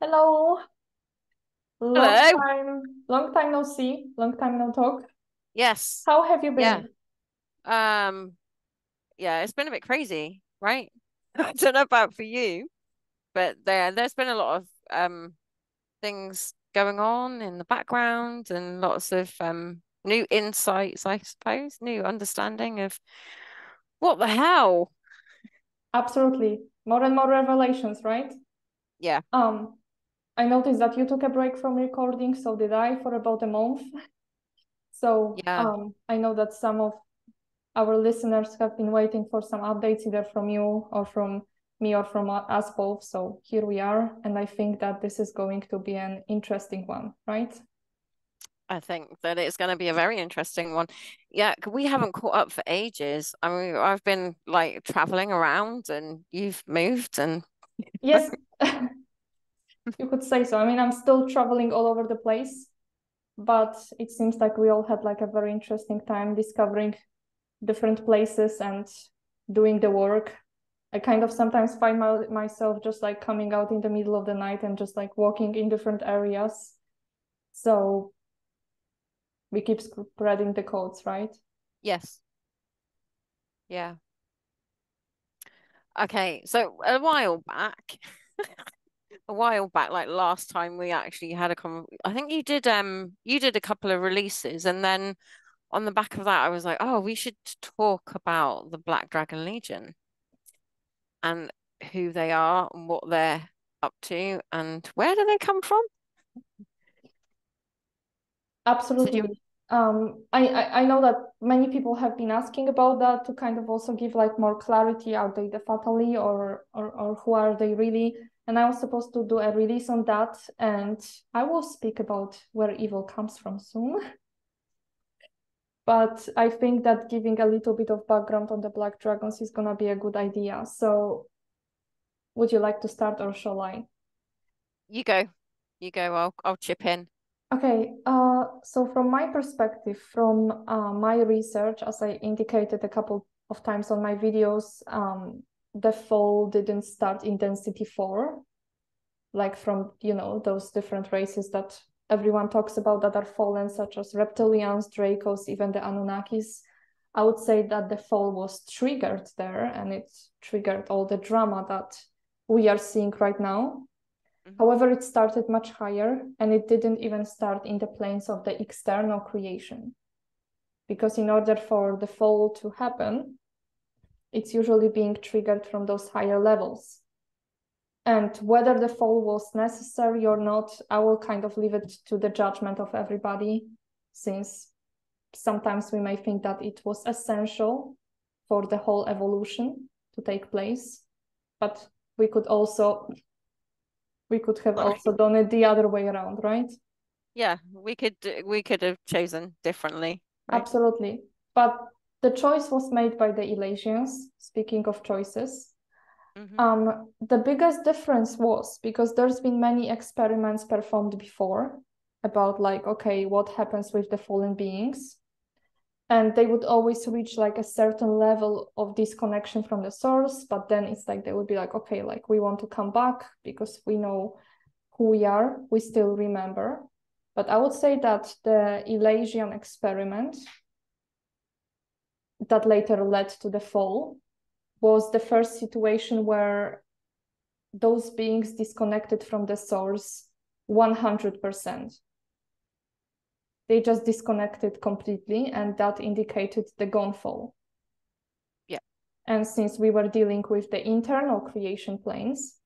Hello. Long Hello. time, long time no see, long time no talk. Yes. How have you been? Yeah. Um, yeah, it's been a bit crazy, right? I don't know about for you, but there there's been a lot of um things going on in the background and lots of um new insights, I suppose, new understanding of what the hell. Absolutely. More and more revelations, right? Yeah. Um, I noticed that you took a break from recording, so did I for about a month. So Yeah. um, I know that some of our listeners have been waiting for some updates either from you or from me or from us both. So here we are, and I think that this is going to be an interesting one, right? I think that it's going to be a very interesting one. Yeah, we haven't caught up for ages. I mean, I've been like traveling around and you've moved and Yes, you could say so. I mean, I'm still traveling all over the place, but it seems like we all had like a very interesting time discovering different places and doing the work. I kind of sometimes find my, myself just like coming out in the middle of the night and just like walking in different areas. So we keep spreading the codes, right? yes. Yeah. Okay, so a while back, a while back, like last time we actually had a con I think you did um you did a couple of releases and then on the back of that I was like, oh, we should talk about the Black Dragon Legion and who they are and what they're up to and where do they come from? So Absolutely. you, Um, I, I, I know that many people have been asking about that to kind of also give like more clarity. Are they the Fatali or, or or who are they really? And I was supposed to do a release on that, and I will speak about where evil comes from soon. But I think that giving a little bit of background on the Black Dragons is gonna be a good idea. So would you like to start or shall I? you go. You go, I'll I'll chip in. Okay, uh, so from my perspective, from uh, my research, as I indicated a couple of times on my videos, um, the fall didn't start in density four, like from, you know, those different races that everyone talks about that are fallen, such as reptilians, Dracos, even the Anunnakis. I would say that the fall was triggered there and it triggered all the drama that we are seeing right now. Mhm. However, it started much higher and it didn't even start in the planes of the external creation. Because in order for the fall to happen, it's usually being triggered from those higher levels. And whether the fall was necessary or not, I will kind of leave it to the judgment of everybody, since sometimes we may think that it was essential for the whole evolution to take place. But we could also we could have also done it the other way around, right? Yeah, we could we could have chosen differently, right? Absolutely. But the choice was made by the Elaisians, speaking of choices. Mhm. Um, the biggest difference was because there's been many experiments performed before about like, okay, what happens with the fallen beings? And they would always reach like a certain level of disconnection from the source, but then it's like they would be like, okay, like we want to come back because we know who we are, we still remember. But I would say that the Elaisian experiment that later led to the fall was the first situation where those beings disconnected from the source 100%. They just disconnected completely, and that indicated the gone fall. Yeah. And since we were dealing with the internal creation planes,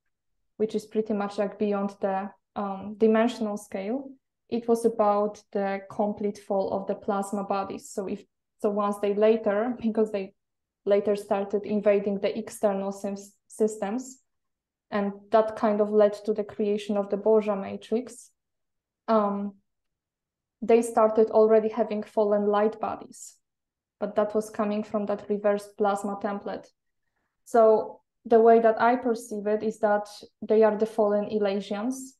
which is pretty much like beyond the um, dimensional scale, it was about the complete fall of the plasma bodies. So if so, once they later, because they later started invading the external systems, and that kind of led to the creation of the Borgia matrix. Um, they started already having fallen light bodies, but that was coming from that reversed plasma template. So the way that I perceive it is that they are the fallen Elaisians.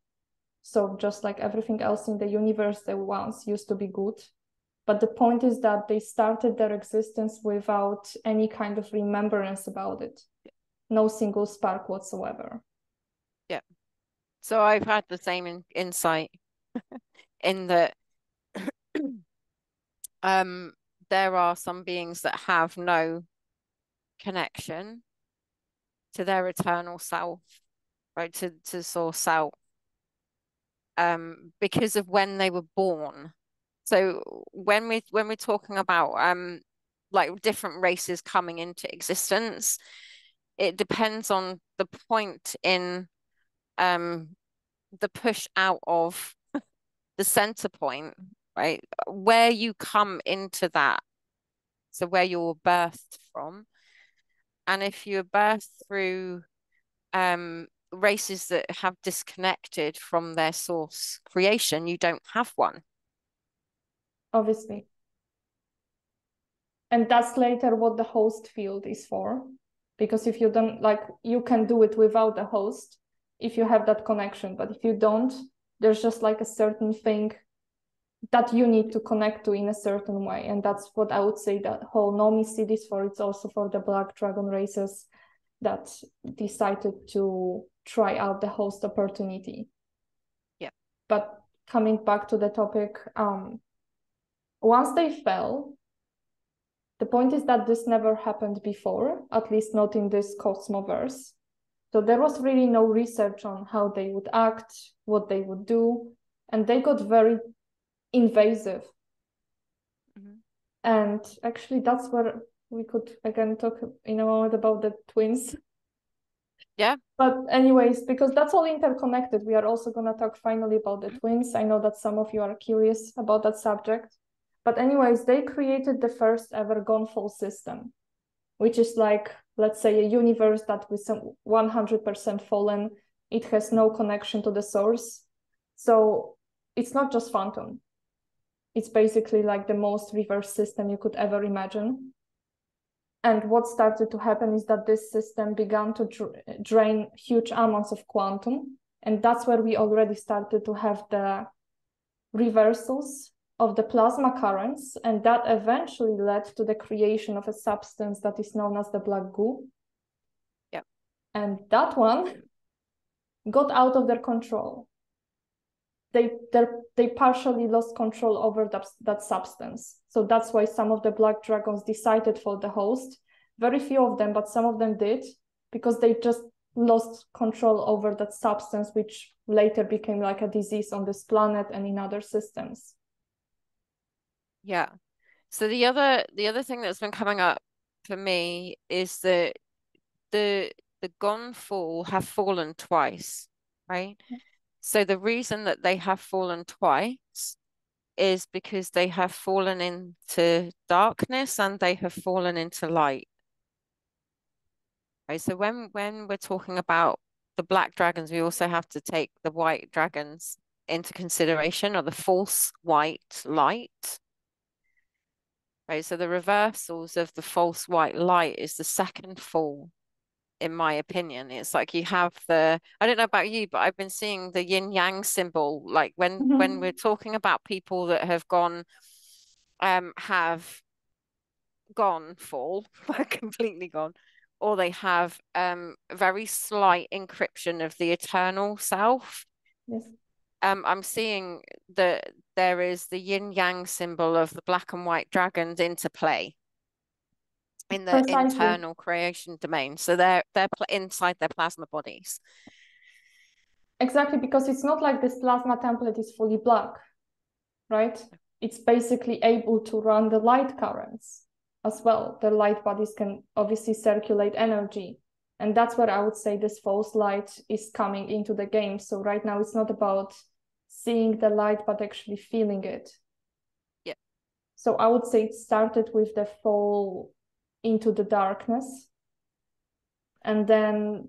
So just like everything else in the universe, they once used to be good. But the point is that they started their existence without any kind of remembrance about it. No single spark whatsoever. Yeah. So I've had the same in, insight in that um there are some beings that have no connection to their eternal self, right? To to source self. Um, because of when they were born. So when we when we're talking about um like different races coming into existence, it depends on the point in um the push out of the center point, right? Where you come into that. So where you're birthed from. And if you're birthed through um races that have disconnected from their source creation, you don't have one. Obviously. And that's later what the host field is for. Because if you don't like you can do it without the host if you have that connection. But if you don't, there's just like a certain thing that you need to connect to in a certain way. And that's what I would say that whole nomicide is for. It's also for the black dragon races that decided to try out the host opportunity. Yeah. But coming back to the topic, um, once they fell, the point is that this never happened before, at least not in this Cosmoverse. So there was really no research on how they would act, what they would do, and they got very invasive. Mm-hmm. And actually, that's where we could again talk in a moment about the twins. Yeah. But anyways, because that's all interconnected, we are also gonna talk finally about the twins. I know that some of you are curious about that subject. But anyways, they created the first ever Gone-Fall system, which is like let's say a universe that with some 100% fallen it has no connection to the source. So it's not just phantom. It's basically like the most reverse system you could ever imagine. And what started to happen is that this system began to dr- drain huge amounts of quantum. And that's where we already started to have the reversals of the plasma currents, and that eventually led to the creation of a substance that is known as the black goo. Yeah. And that one got out of their control. They they partially lost control over that, that substance. So that's why some of the black dragons decided for the host. Very few of them, but some of them did, because they just lost control over that substance, which later became like a disease on this planet and in other systems. Yeah. So the other the other thing that's been coming up for me is that the the gone fall have fallen twice, right? Mm-hmm. So the reason that they have fallen twice is because they have fallen into darkness and they have fallen into light. Right. So when when we're talking about the black dragons, we also have to take the white dragons into consideration or the false white light So the reversals of the false white light is the second fall, in my opinion. It's like you have the I don't know about you, but I've been seeing the yin yang symbol. Like when mm-hmm. when we're talking about people that have gone, um, have gone fall, completely gone, or they have um very slight encryption of the eternal self. Yes um, I'm seeing that there is the yin yang symbol of the black and white dragons into play in the Precisely. internal creation domain. So they're they're inside their plasma bodies. Exactly, because it's not like this plasma template is fully black, right? It's basically able to run the light currents as well. The light bodies can obviously circulate energy. And that's where I would say this false light is coming into the game. So right now it's not about seeing the light but actually feeling it. Yeah. So i would say it started with the fall into the darkness. And then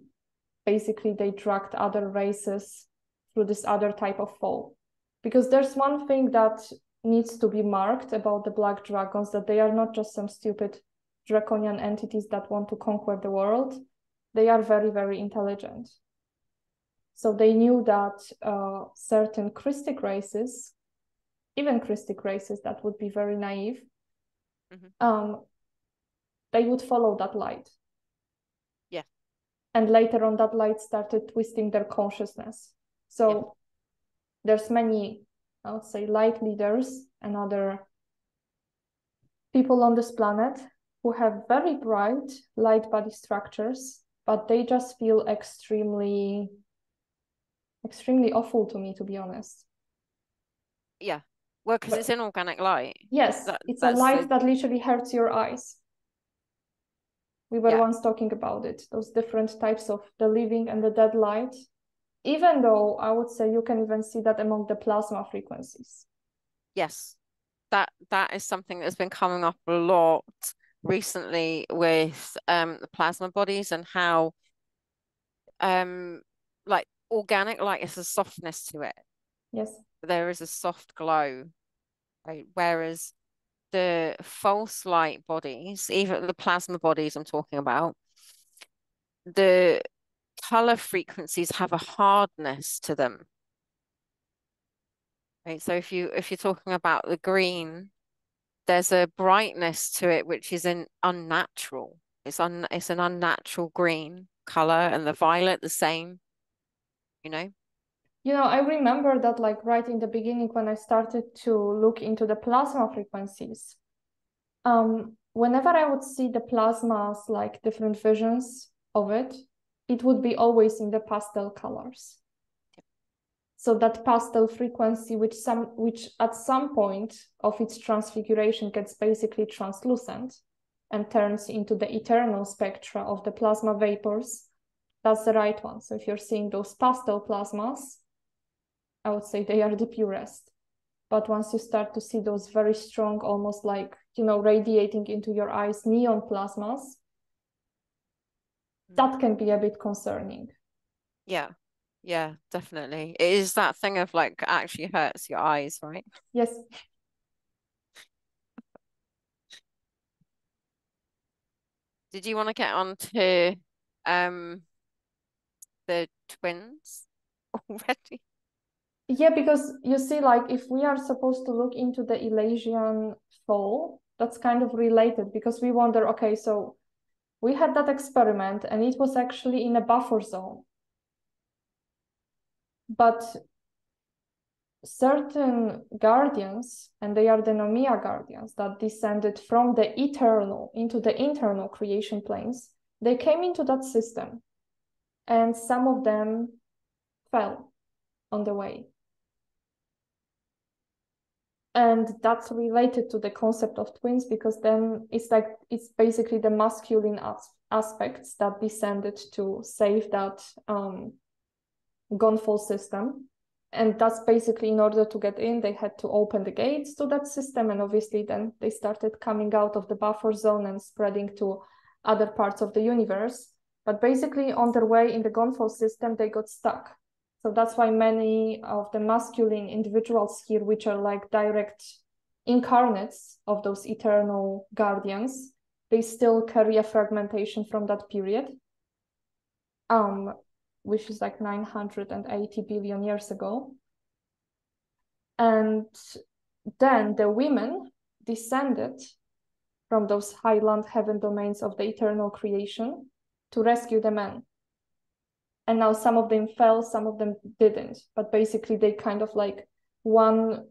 basically they dragged other races through this other type of fall. Because there's one thing that needs to be marked about the black dragons that they are not just some stupid draconian entities that want to conquer the world. They are very very intelligent so they knew that uh, certain Christic races, even Christic races that would be very naive, mm-hmm. um, they would follow that light. Yeah. And later on, that light started twisting their consciousness. So yeah. there's many, I would say, light leaders and other people on this planet who have very bright light body structures, but they just feel extremely, extremely awful to me, to be honest. Yeah. Well, because it's inorganic light. Yes, that, it's a light the... that literally hurts your eyes. We were yeah. once talking about it, those different types of the living and the dead light. Even though I would say you can even see that among the plasma frequencies. Yes, that that is something that's been coming up a lot recently with um the plasma bodies and how um like organic light is a softness to it. Yes. There is a soft glow, right? Whereas the false light bodies, even the plasma bodies I'm talking about, the color frequencies have a hardness to them. Right. So if you if you're talking about the green, there's a brightness to it which is an unnatural. It's un it's an unnatural green color and the violet the same, you know? You know, I remember that like right in the beginning when I started to look into the plasma frequencies, um, whenever I would see the plasmas, like different visions of it, it would be always in the pastel colors so that pastel frequency which some which at some point of its transfiguration gets basically translucent and turns into the eternal spectra of the plasma vapors that's the right one so if you're seeing those pastel plasmas i would say they are the purest but once you start to see those very strong almost like you know radiating into your eyes neon plasmas that can be a bit concerning yeah yeah, definitely. It is that thing of like actually hurts your eyes, right? Yes. Did you want to get on to um the twins already? Yeah, because you see, like if we are supposed to look into the Elaisian fall, that's kind of related because we wonder, okay, so we had that experiment and it was actually in a buffer zone but certain guardians, and they are the Nomia guardians that descended from the eternal into the internal creation planes, they came into that system. And some of them fell on the way. And that's related to the concept of twins because then it's like it's basically the masculine as- aspects that descended to save that um, Gone-Fall system. And that's basically in order to get in, they had to open the gates to that system. And obviously, then they started coming out of the buffer zone and spreading to other parts of the universe. But basically, on their way in the Gone-Fall system, they got stuck. So that's why many of the masculine individuals here, which are like direct incarnates of those eternal guardians, they still carry a fragmentation from that period. Um, which is like 980 billion years ago. And then the women descended from those highland heaven domains of the eternal creation to rescue the men. And now some of them fell, some of them didn't. But basically, they kind of like one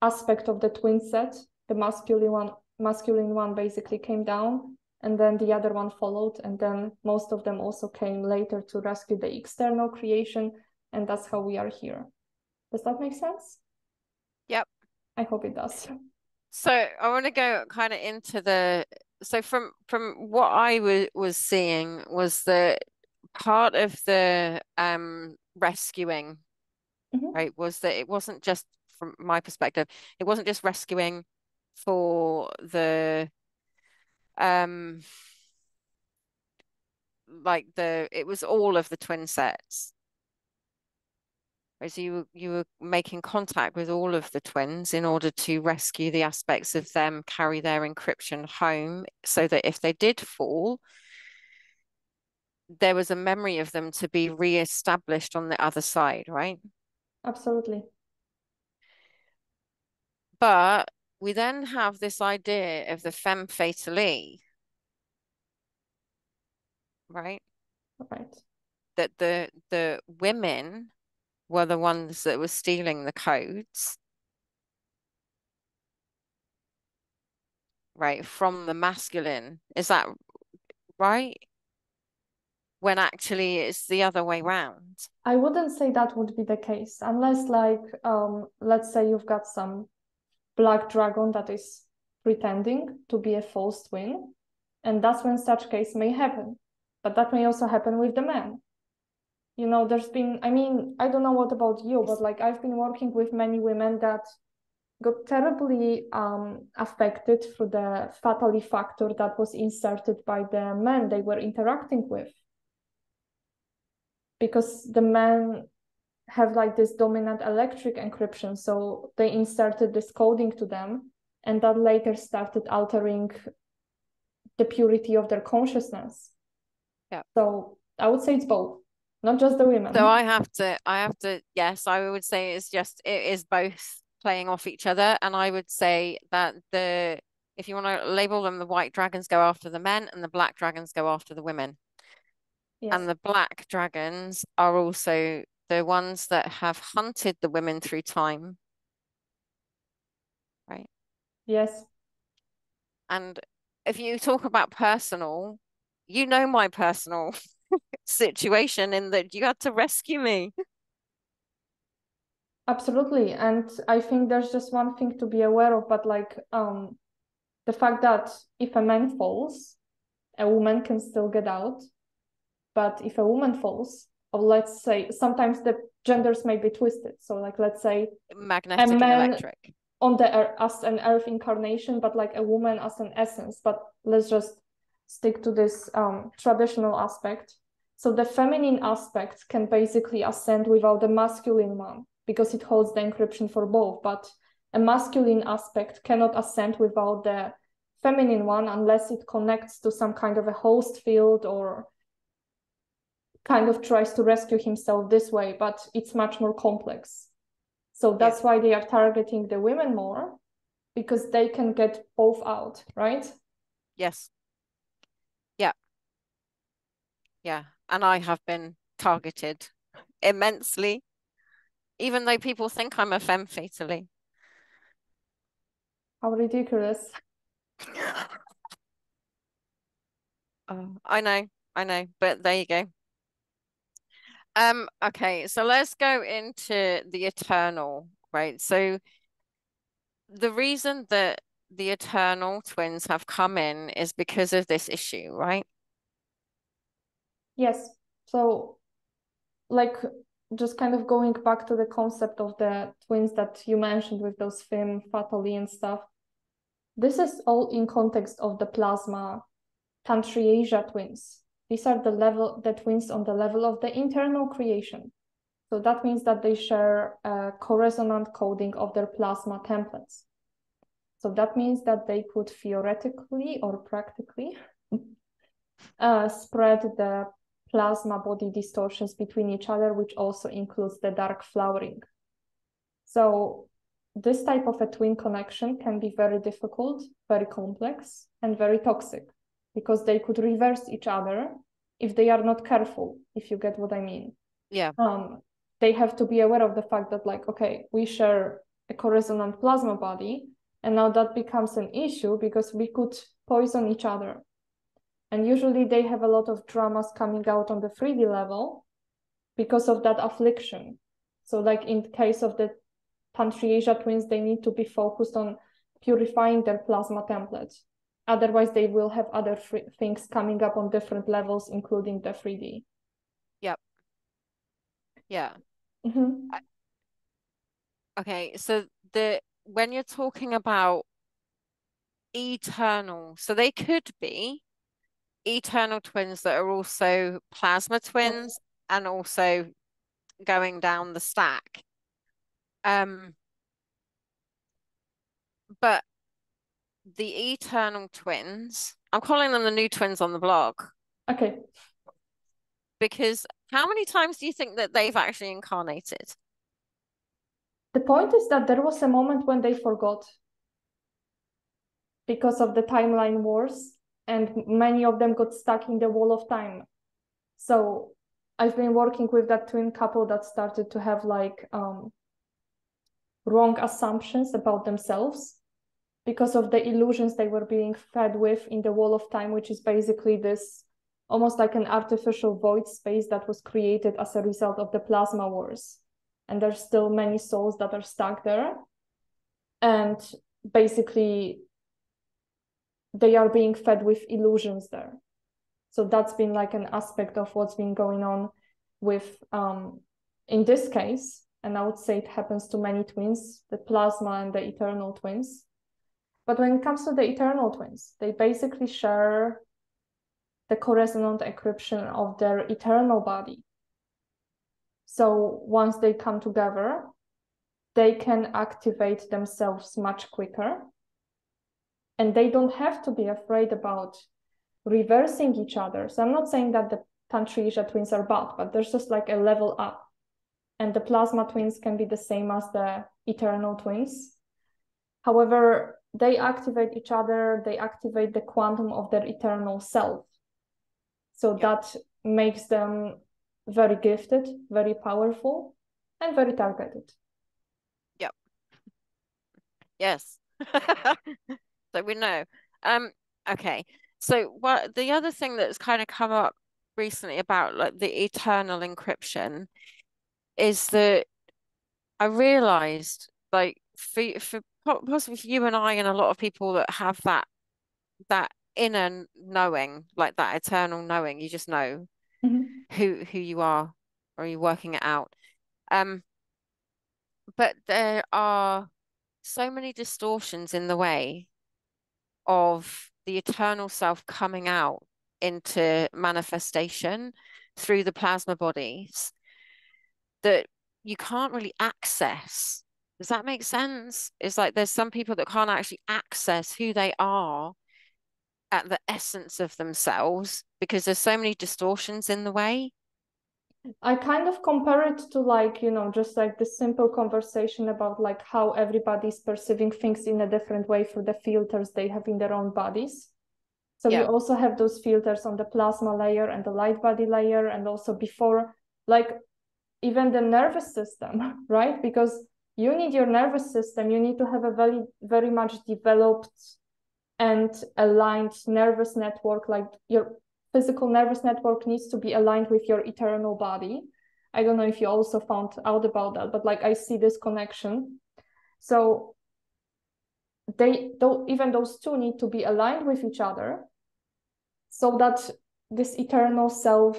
aspect of the twin set, the masculine one, masculine one basically came down, and then the other one followed. And then most of them also came later to rescue the external creation. And that's how we are here. Does that make sense? Yep. I hope it does. So i want to go kind of into the so from from what I was was seeing was that part of the um rescuing mm-hmm. right was that it wasn't just from my perspective it wasn't just rescuing for the um like the it was all of the twin sets you you were making contact with all of the twins in order to rescue the aspects of them carry their encryption home so that if they did fall there was a memory of them to be re-established on the other side right absolutely but we then have this idea of the femme fatale, right? Right. that the the women were the ones that were stealing the codes. Right from the masculine. Is that right? When actually it's the other way round. I wouldn't say that would be the case unless like um let's say you've got some black dragon that is pretending to be a false twin and that's when such case may happen. But that may also happen with the man you know there's been i mean i don't know what about you but like i've been working with many women that got terribly um, affected through the fatally factor that was inserted by the men they were interacting with. Because the men have like this dominant electric encryption so they inserted this coding to them and that later started altering the purity of their consciousness. Yeah. So i would say it's both not just the women. So i have to i have to yes i would say it's just it is both playing off each other. And i would say that the if you want to label them the white dragons go after the men and the black dragons go after the women. Yes. and the black dragons are also the ones that have hunted the women through time. Right? Yes. And if you talk about personal you know my personal situation in that you had to rescue me. Absolutely. And I think there's just one thing to be aware of, but like um the fact that if a man falls, a woman can still get out. But if a woman falls, or let's say sometimes the genders may be twisted. So like let's say magnetic and electric on the earth as an earth incarnation, but like a woman as an essence. But let's just stick to this um, traditional aspect. So the feminine aspect can basically ascend without the masculine one because it holds the encryption for both. But a masculine aspect cannot ascend without the feminine one unless it connects to some kind of a host field or kind of tries to rescue himself this way, but it's much more complex. So that's yeah. why they are targeting the women more because they can get both out, right? Yes. Yeah. Yeah and I have been targeted immensely, even though people think I'm a femme fatally. How ridiculous. oh, I know, I know, but there you go. Um, okay, so let's go into the eternal, right? So the reason that the eternal twins have come in is because of this issue, right? Yes. So, like, just kind of going back to the concept of the twins that you mentioned with those femme fatally and stuff. This is all in context of the plasma Tantriasia twins. These are the level the twins on the level of the internal creation. So that means that they share a co-resonant coding of their plasma templates. So that means that they could theoretically or practically uh, spread the plasma body distortions between each other, which also includes the dark flowering. So this type of a twin connection can be very difficult, very complex, and very toxic because they could reverse each other if they are not careful, if you get what I mean. Yeah. Um, they have to be aware of the fact that, like, okay, we share a co-resonant plasma body, and now that becomes an issue because we could poison each other and usually they have a lot of dramas coming out on the 3D level because of that affliction. So like in case of the Tantriasia twins, they need to be focused on purifying their plasma templates. Otherwise, they will have other things coming up on different levels, including the 3D. Yep. Yeah. Mm-hmm. Okay, so the when you're talking about eternal, so they could be eternal twins that are also plasma twins and also going down the stack. Um, but the eternal twins, I'm calling them the new twins on the blog. Okay. Because how many times do you think that they've actually incarnated? The point is that there was a moment when they forgot because of the timeline wars and many of them got stuck in the wall of time. So I've been working with that twin couple that started to have like um, wrong assumptions about themselves because of the illusions they were being fed with in the wall of time, which is basically this almost like an artificial void space that was created as a result of the plasma wars. And there's still many souls that are stuck there. And basically, they are being fed with illusions there. So that's been like an aspect of what's been going on with, um, in this case, and I would say it happens to many twins, the plasma and the eternal twins. But when it comes to the eternal twins, they basically share the co-resonant encryption of their eternal body. So once they come together, they can activate themselves much quicker. And they don't have to be afraid about reversing each other. So I'm not saying that the Tantrisha twins are bad, but there's just like a level up. And the plasma twins can be the same as the eternal twins. However, they activate each other, they activate the quantum of their eternal self. So that makes them very gifted, very powerful, and very targeted. Yep. Yes. so we know. Um, okay. So what the other thing that's kind of come up recently about like the eternal encryption is that I realized like for for possibly for you and I and a lot of people that have that that inner knowing, like that eternal knowing, you just know mm-hmm. who who you are or you're working it out. Um but there are so many distortions in the way of the eternal self coming out into manifestation through the plasma bodies that you can't really access. Does that make sense? It's like there's some people that can't actually access who they are at the essence of themselves because there's so many distortions in the way. I kind of compare it to like, you know, just like the simple conversation about like how everybody's perceiving things in a different way through the filters they have in their own bodies. So yeah. we also have those filters on the plasma layer and the light body layer, and also before, like even the nervous system, right? Because you need your nervous system, you need to have a very, very much developed and aligned nervous network, like your physical nervous network needs to be aligned with your eternal body. I don't know if you also found out about that, but like I see this connection. So they though even those two need to be aligned with each other so that this eternal self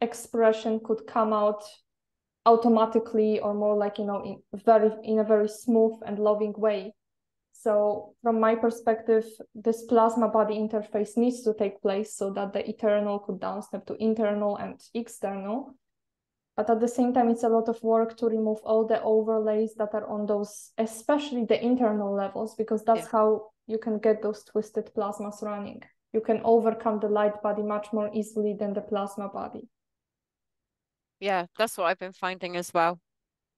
expression could come out automatically or more like you know in very in a very smooth and loving way so from my perspective this plasma body interface needs to take place so that the eternal could downstep to internal and external. But at the same time it's a lot of work to remove all the overlays that are on those especially the internal levels because that's yeah. how you can get those twisted plasmas running. You can overcome the light body much more easily than the plasma body. Yeah that's what i've been finding as well.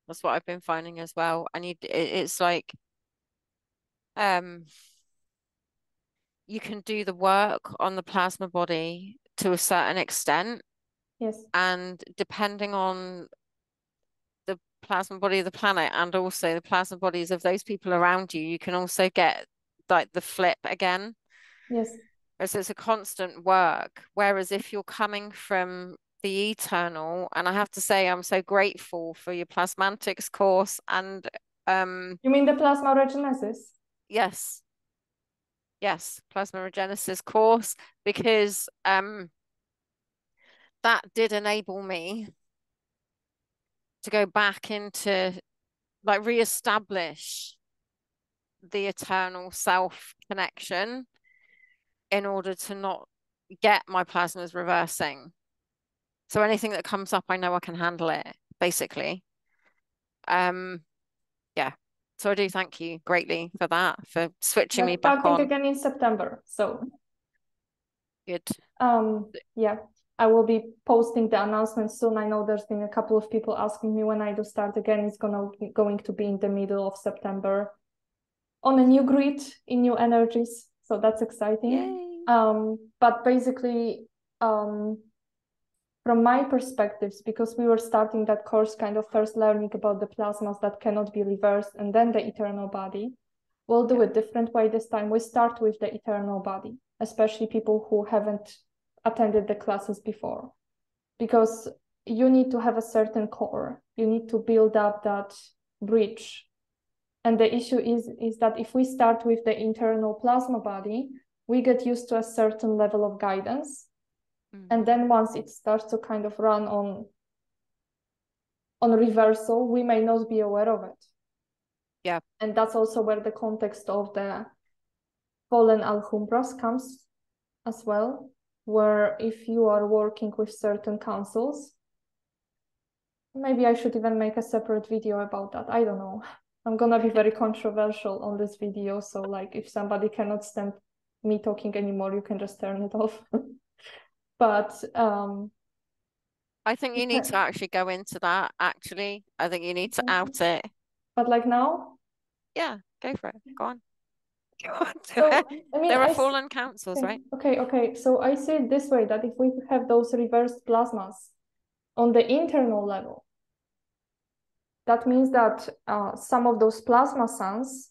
That's what i've been finding as well. And you it's like um you can do the work on the plasma body to a certain extent. Yes. And depending on the plasma body of the planet and also the plasma bodies of those people around you you can also get like the flip again. Yes. So it's a constant work. Whereas if you're coming from the eternal and i have to say i'm so grateful for your plasmantics course and um you mean the plasma regenesis yes yes plasma regenesis course because um that did enable me to go back into like re-establish the eternal self connection in order to not get my plasmas reversing so anything that comes up, I know I can handle it, basically. Um, yeah. So I do thank you greatly for that, for switching We're me back on. again in September. So good. Um, yeah. I will be posting the announcement soon. I know there's been a couple of people asking me when I do start again. It's gonna going to be in the middle of September on a new grid in new energies. So that's exciting. Yay. Um, but basically, um, from my perspectives, because we were starting that course kind of first learning about the plasmas that cannot be reversed and then the eternal body, we'll do it different way this time. We start with the eternal body, especially people who haven't attended the classes before, because you need to have a certain core. You need to build up that bridge. And the issue is, is that if we start with the internal plasma body, we get used to a certain level of guidance Mm-hmm. And then once it starts to kind of run on on reversal, we may not be aware of it. Yeah. And that's also where the context of the fallen Alhumbras comes as well, where if you are working with certain councils, maybe I should even make a separate video about that. I don't know. I'm gonna be very controversial on this video. So like if somebody cannot stand me talking anymore, you can just turn it off. but um I think you need to actually go into that actually. I think you need to out it. But like now? Yeah, go for it. Go on. Go on. So, I mean, there are I fallen councils, okay, right? Okay, okay. So I see it this way that if we have those reversed plasmas on the internal level, that means that uh, some of those plasma suns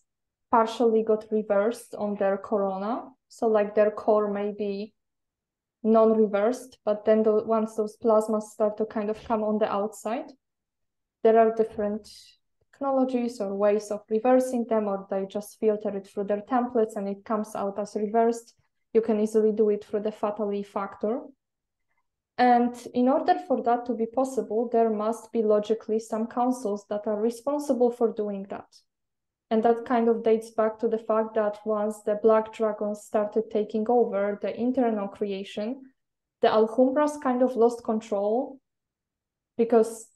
partially got reversed on their corona. So like their core may be non-reversed, but then the, once those plasmas start to kind of come on the outside, there are different technologies or ways of reversing them, or they just filter it through their templates and it comes out as reversed. You can easily do it through the Fatali factor. And in order for that to be possible, there must be logically some councils that are responsible for doing that. And that kind of dates back to the fact that once the Black Dragons started taking over the internal creation, the Alhumbras kind of lost control because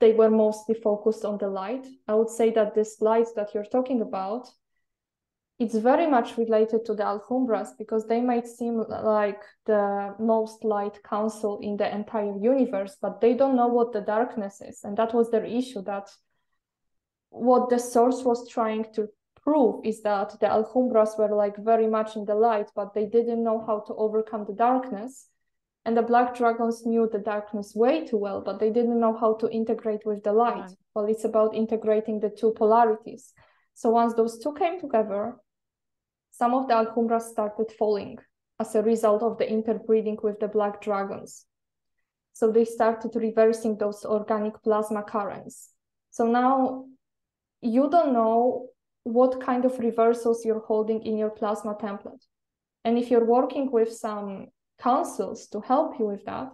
they were mostly focused on the light. I would say that this light that you're talking about, it's very much related to the Alhumbras because they might seem like the most light council in the entire universe, but they don't know what the darkness is. And that was their issue that what the source was trying to prove is that the Alhumbras were like very much in the light, but they didn't know how to overcome the darkness. And the Black Dragons knew the darkness way too well, but they didn't know how to integrate with the light. Right. Well, it's about integrating the two polarities. So once those two came together, some of the Alhumbras started falling as a result of the interbreeding with the Black Dragons. So they started reversing those organic plasma currents. So now you don't know what kind of reversals you're holding in your plasma template. And if you're working with some councils to help you with that,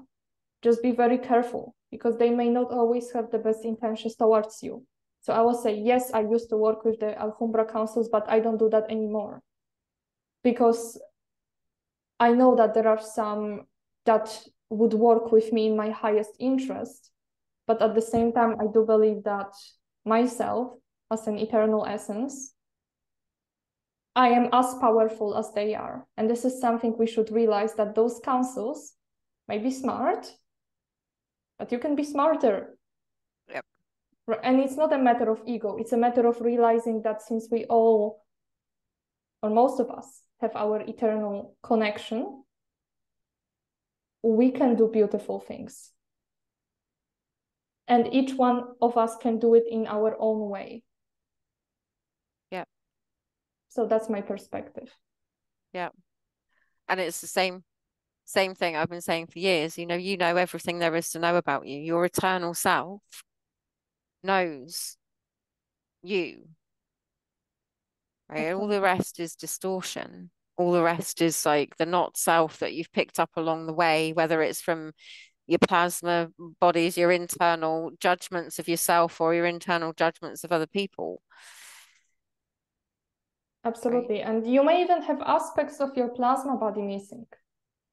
just be very careful because they may not always have the best intentions towards you. So I will say, yes, I used to work with the Alhumbra councils, but I don't do that anymore. Because I know that there are some that would work with me in my highest interest. But at the same time, I do believe that myself as an eternal essence, I am as powerful as they are. And this is something we should realize that those councils may be smart, but you can be smarter. Yep. And it's not a matter of ego, it's a matter of realizing that since we all, or most of us, have our eternal connection, we can do beautiful things. And each one of us can do it in our own way. So that's my perspective. Yeah. And it's the same same thing I've been saying for years. You know, you know everything there is to know about you. Your eternal self knows you. Right. Okay. All the rest is distortion. All the rest is like the not self that you've picked up along the way, whether it's from your plasma bodies, your internal judgments of yourself or your internal judgments of other people. Absolutely. Right. And you may even have aspects of your plasma body missing.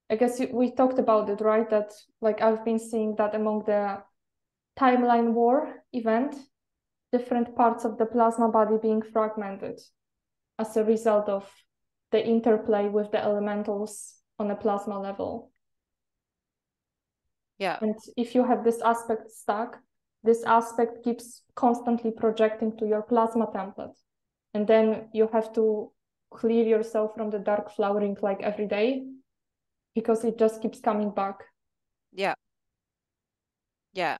I guess we talked about it, right? That like I've been seeing that among the timeline war event, different parts of the plasma body being fragmented as a result of the interplay with the elementals on a plasma level. Yeah. And if you have this aspect stuck, this aspect keeps constantly projecting to your plasma template and then you have to clear yourself from the dark flowering like every day because it just keeps coming back. Yeah. Yeah.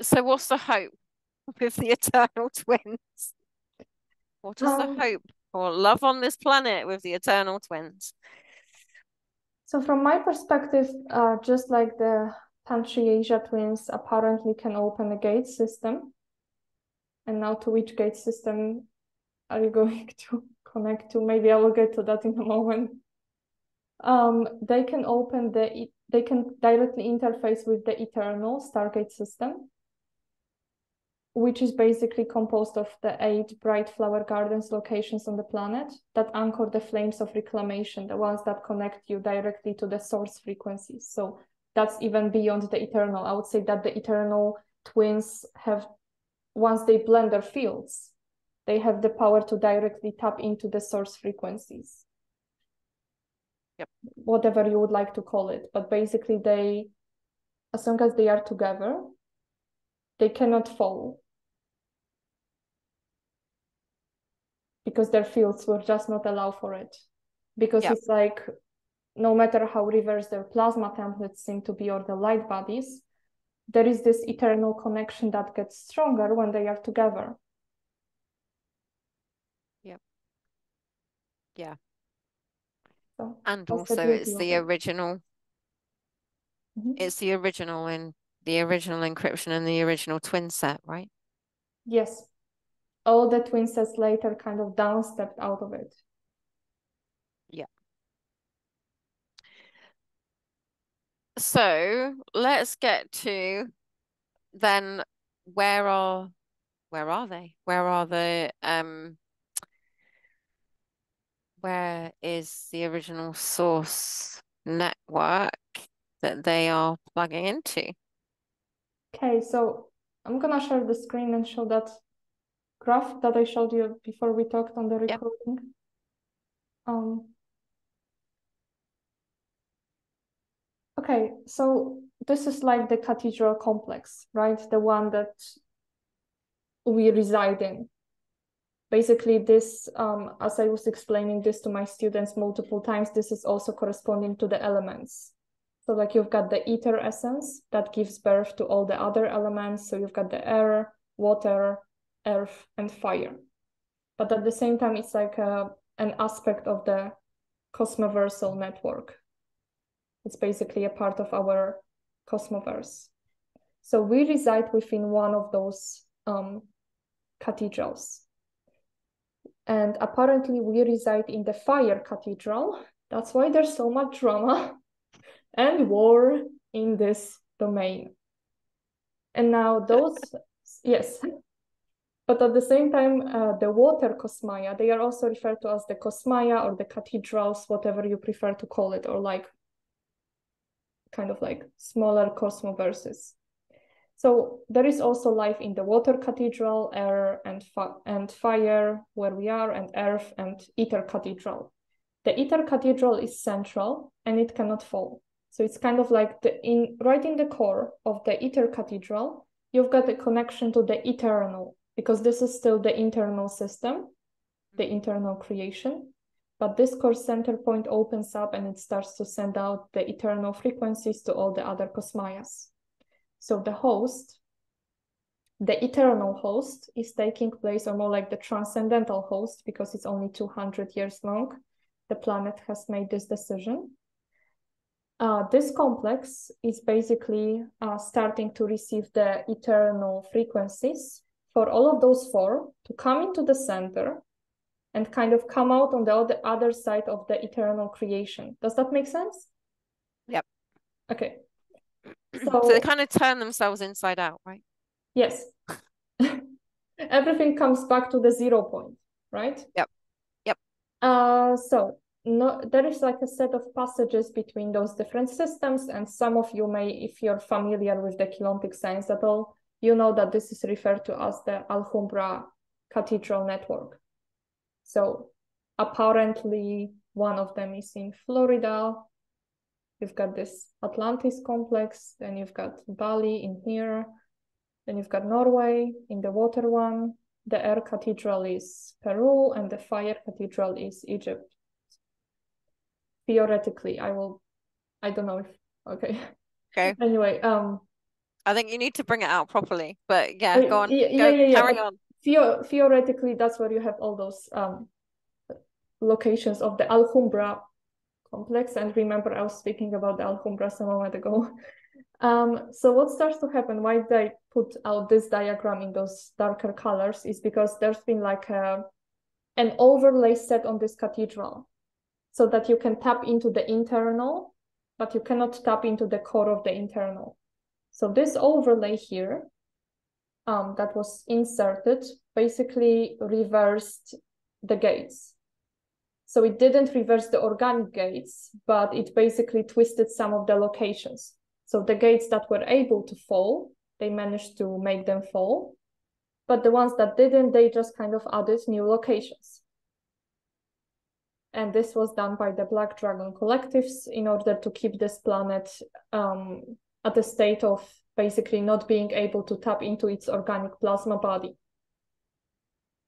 So what's the hope with the eternal twins? What is um, the hope for love on this planet with the eternal twins? So from my perspective, uh, just like the Tantriasia twins apparently can open a gate system. And now to which gate system are you going to connect to? Maybe I will get to that in a moment. Um, they can open the, they can directly interface with the eternal Stargate system, which is basically composed of the eight bright flower gardens locations on the planet that anchor the flames of reclamation, the ones that connect you directly to the source frequencies. So that's even beyond the eternal. I would say that the eternal twins have, once they blend their fields, they have the power to directly tap into the source frequencies. Yep. Whatever you would like to call it. But basically, they, as long as they are together, they cannot fall because their fields will just not allow for it. Because yep. it's like no matter how reverse their plasma templates seem to be or the light bodies, there is this eternal connection that gets stronger when they are together. Yep. Yeah. So and also it's the original mm-hmm. it's the original in the original encryption and the original twin set, right? Yes. All the twin sets later kind of downstepped out of it. Yeah. So let's get to then where are where are they? Where are the um where is the original source network that they are plugging into? Okay, so I'm gonna share the screen and show that graph that I showed you before we talked on the recording. Yep. Um, Okay, so this is like the cathedral complex, right? The one that we reside in. Basically, this, um, as I was explaining this to my students multiple times, this is also corresponding to the elements. So like you've got the ether essence that gives birth to all the other elements. So you've got the air, water, earth, and fire. But at the same time, it's like a, an aspect of the cosmoversal network. It's basically a part of our cosmoverse. So we reside within one of those um, cathedrals. And apparently we reside in the fire cathedral. That's why there's so much drama and war in this domain. And now those, yes, but at the same time, uh, the water cosmaya, they are also referred to as the cosmaya or the cathedrals, whatever you prefer to call it, or like kind of like smaller cosmoverses. So there is also life in the water cathedral, air and, and fire where we are, and earth and ether cathedral. The ether cathedral is central and it cannot fall. So it's kind of like the in right in the core of the ether cathedral, you've got a connection to the eternal because this is still the internal system, the internal creation. But this core center point opens up and it starts to send out the eternal frequencies to all the other cosmayas. So the host, the eternal host is taking place, or more like the transcendental host, because it's only 200 years long. The planet has made this decision. Uh, this complex is basically uh, starting to receive the eternal frequencies for all of those four to come into the center and kind of come out on the other side of the eternal creation. Does that make sense? Yep. Okay. So, so they kind of turn themselves inside out, right? Yes. Everything comes back to the zero point, right? Yep. Yep. Uh, so no, there is like a set of passages between those different systems, and some of you may, if you're familiar with the Keylontic science at all, you know that this is referred to as the Alhambra Cathedral Network. So apparently one of them is in Florida. You've got this Atlantis complex, then you've got Bali in here, then you've got Norway in the water one. The air cathedral is Peru and the fire cathedral is Egypt. theoretically, I will, I don't know if, okay. Okay. anyway, um, I think you need to bring it out properly, but yeah, go on. Yeah, go, yeah, yeah, carry on. The theoretically, that's where you have all those um, locations of the Alhambra complex. And remember, I was speaking about the Alhambra some moment ago. Um, so what starts to happen, why they put out this diagram in those darker colors is because there's been like a, an overlay set on this cathedral so that you can tap into the internal, but you cannot tap into the core of the internal. So this overlay here um, that was inserted basically reversed the gates. So it didn't reverse the organic gates, but it basically twisted some of the locations. So the gates that were able to fall, they managed to make them fall. But the ones that didn't, they just kind of added new locations. And this was done by the Black Dragon collectives in order to keep this planet um, at a state of basically not being able to tap into its organic plasma body.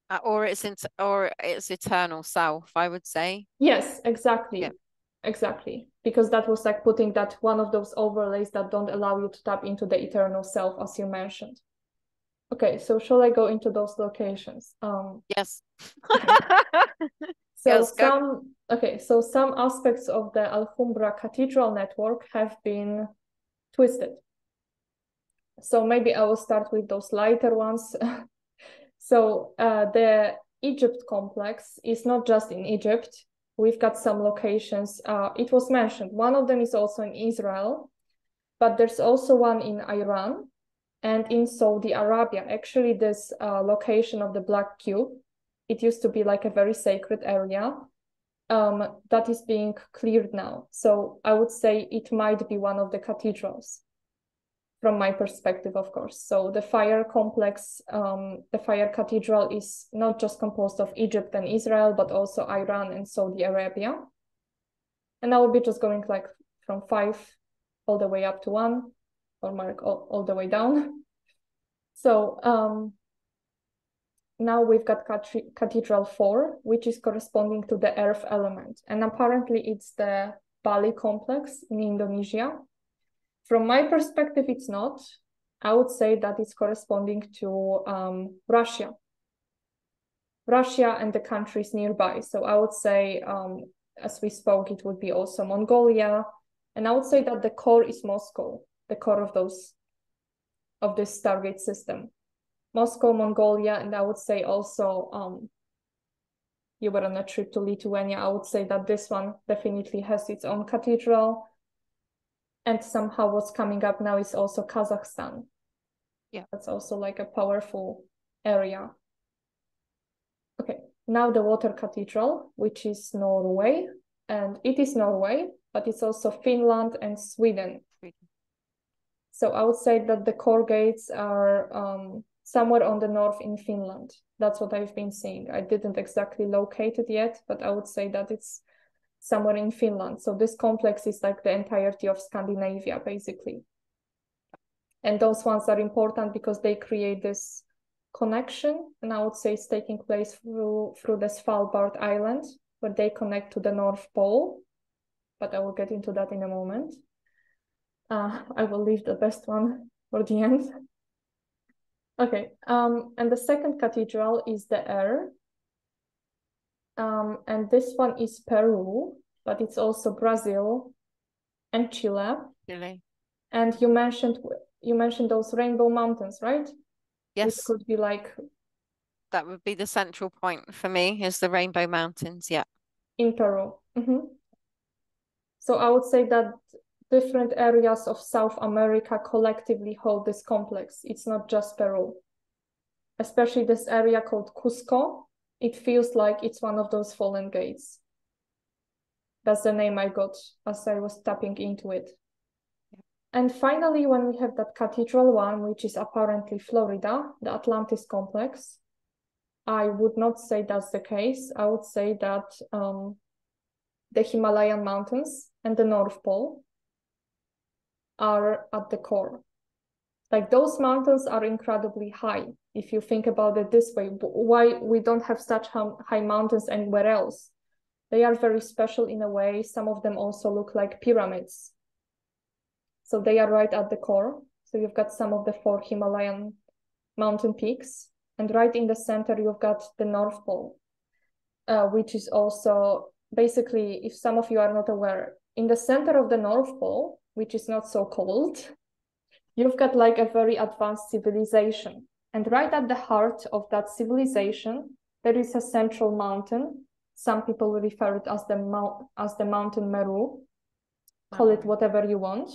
Uh, or its or its eternal self, I would say. Yes, exactly. Yeah. Exactly. Because that was like putting that one of those overlays that don't allow you to tap into the eternal self, as you mentioned. Okay, so shall I go into those locations? Um, yes. so yes, some okay, so some aspects of the Alhambra Cathedral network have been twisted. So maybe I will start with those lighter ones. so uh, the Egypt complex is not just in Egypt. We've got some locations. Uh, it was mentioned. One of them is also in Israel, but there's also one in Iran and in Saudi Arabia. Actually, this uh, location of the Black Cube, it used to be like a very sacred area um, that is being cleared now. So I would say it might be one of the cathedrals from my perspective, of course. So the fire complex, um, the fire cathedral is not just composed of Egypt and Israel, but also Iran and Saudi Arabia. And I will be just going like from five all the way up to one, or mark all, all the way down. So um, now we've got Cathedral 4, which is corresponding to the earth element. And apparently it's the Bali complex in Indonesia. From my perspective, it's not. I would say that it's corresponding to um, Russia. Russia and the countries nearby. So I would say, um, as we spoke, it would be also Mongolia. And I would say that the core is Moscow, the core of those, of this Stargate system. Moscow, Mongolia, and I would say also um, you were on a trip to Lithuania. I would say that this one definitely has its own cathedral and somehow what's coming up now is also Kazakhstan. Yeah. That's also like a powerful area. Okay, now the water cathedral, which is Norway, and it is Norway, but it's also Finland and Sweden. Sweden. So I would say that the core gates are um, somewhere on the north in Finland. That's what I've been seeing. I didn't exactly locate it yet, but I would say that it's somewhere in Finland. So this complex is like the entirety of Scandinavia, basically. And those ones are important because they create this connection, and I would say it's taking place through through the Svalbard Island, where they connect to the North Pole. But I will get into that in a moment. Uh, I will leave the best one for the end. Okay, um, and the second cathedral is the Air, um, and this one is Peru, but it's also Brazil and Chile. Chile. And you mentioned you mentioned those rainbow mountains, right? Yes. This could be like that would be the central point for me is the rainbow mountains, yeah. In Peru. Mm-hmm. So I would say that different areas of South America collectively hold this complex. It's not just Peru. Especially this area called Cusco, it feels like it's one of those fallen gates. That's the name I got as I was tapping into it. And finally, when we have that Cathedral one, which is apparently Florida, the Atlantis complex, I would not say that's the case. I would say that um, the Himalayan mountains and the North Pole are at the core. Like those mountains are incredibly high if you think about it this way why we don't have such high mountains anywhere else They are very special in a way. Some of them also look like pyramids. So they are right at the core. So you've got some of the four Himalayan mountain peaks. And right in the center, you've got the North Pole, uh, which is also basically, if some of you are not aware, in the center of the North Pole, which is not so cold, you've got like a very advanced civilization. And right at the heart of that civilization, there is a central mountain. Some people refer it as the mount as the mountain Meru. Call it whatever you want,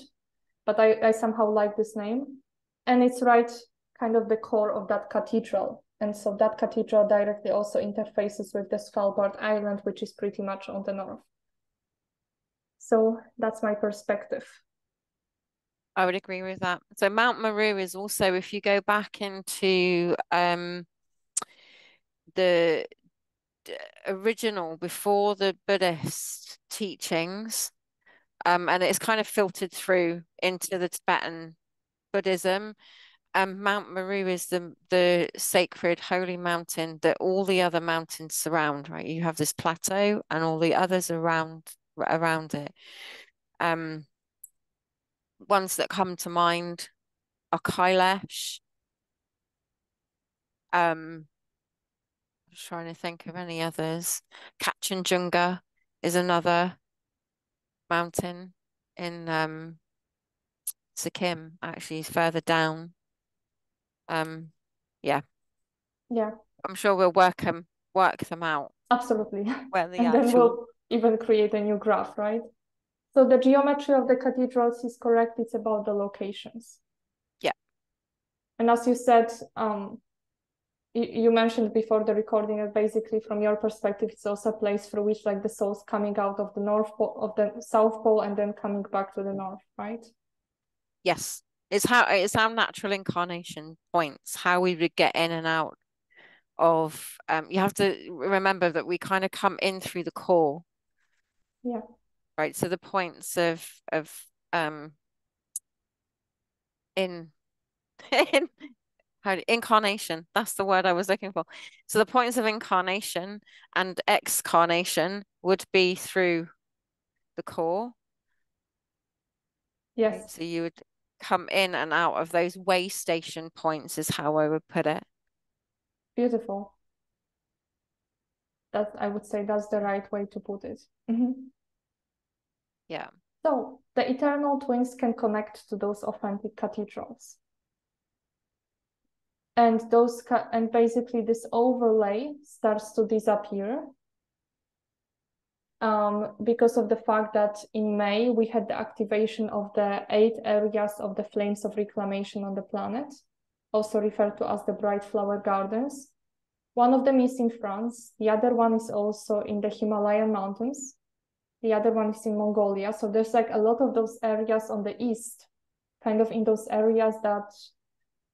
but I, I somehow like this name. And it's right kind of the core of that cathedral. And so that cathedral directly also interfaces with the Svalbard Island, which is pretty much on the north. So that's my perspective. I would agree with that. So Mount Meru is also, if you go back into um, the original before the Buddhist teachings, um, and it's kind of filtered through into the Tibetan Buddhism. Um, Mount Meru is the the sacred holy mountain that all the other mountains surround. Right, you have this plateau and all the others around around it. Um, ones that come to mind are Kailash. Um, I'm trying to think of any others. Kanchenjunga is another mountain in um, Sikkim, actually, further down. Um, yeah. Yeah. I'm sure we'll work them work them out. Absolutely. Where the and actual... then we'll even create a new graph, right? So the geometry of the cathedrals is correct. It's about the locations. Yeah. And as you said, um, you, mentioned before the recording that basically from your perspective, it's also a place for which like the soul's coming out of the north pole of the south pole and then coming back to the north, right? Yes. It's how it's our natural incarnation points, how we would get in and out of um you have to remember that we kind of come in through the core yeah. Right. So the points of of um in in how incarnation. That's the word I was looking for. So the points of incarnation and excarnation would be through the core. Yes. So you would come in and out of those way station points is how I would put it. Beautiful. That I would say that's the right way to put it. Mm-hmm. Yeah. So the eternal twins can connect to those authentic cathedrals. And those and basically this overlay starts to disappear um, because of the fact that in May we had the activation of the eight areas of the flames of reclamation on the planet, also referred to as the bright flower gardens. One of them is in France, the other one is also in the Himalayan mountains, the other one is in Mongolia. So there's like a lot of those areas on the east, kind of in those areas that,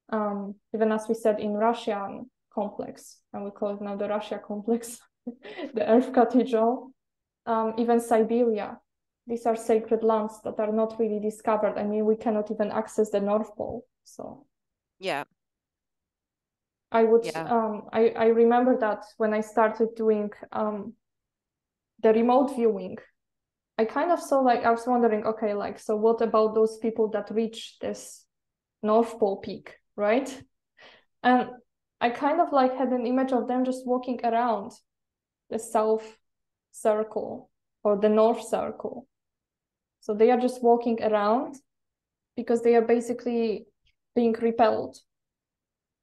um, even as we said in Russian complex, and we call it now the Russia complex, the Earth Cathedral, um, even Siberia. These are sacred lands that are not really discovered. I mean, we cannot even access the North Pole. So, yeah. I would, yeah. um, I, I remember that when I started doing um, the remote viewing I kind of saw like I was wondering, okay, like so what about those people that reach this North Pole peak, right? And I kind of like had an image of them just walking around the South Circle or the North Circle. So they are just walking around because they are basically being repelled,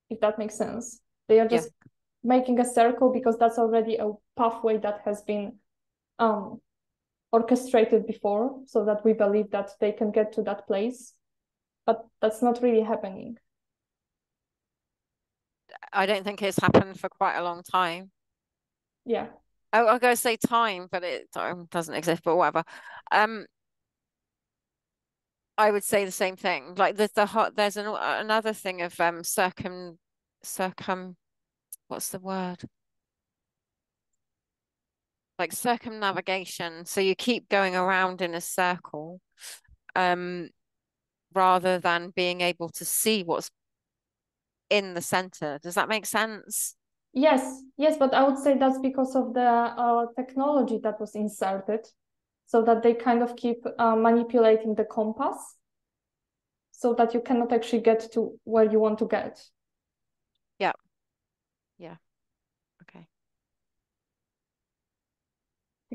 if that makes sense. They are just yeah. making a circle because that's already a pathway that has been um orchestrated before so that we believe that they can get to that place but that's not really happening. I don't think it's happened for quite a long time. Yeah. I, i'm going to say time but it doesn't exist but whatever. Um i would say the same thing. Like there's the hot there's an, another thing of um circum circum what's the word like circumnavigation. So you keep going around in a circle um, rather than being able to see what's in the center. Does that make sense? Yes, yes, but I would say that's because of the uh, technology that was inserted, so that they kind of keep uh, manipulating the compass, so that you cannot actually get to where you want to get. Yeah. Yeah. Okay.